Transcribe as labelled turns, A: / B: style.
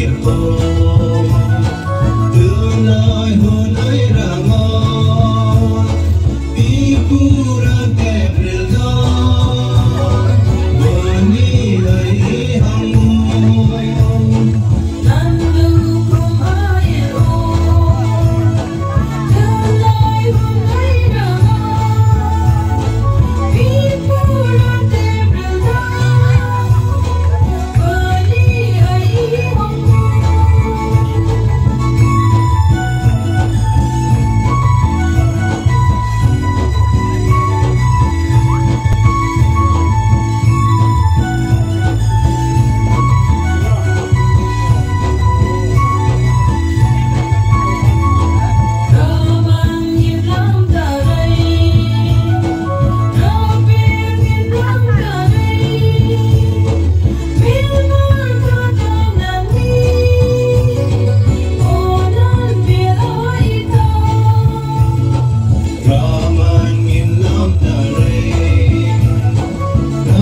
A: tiempo.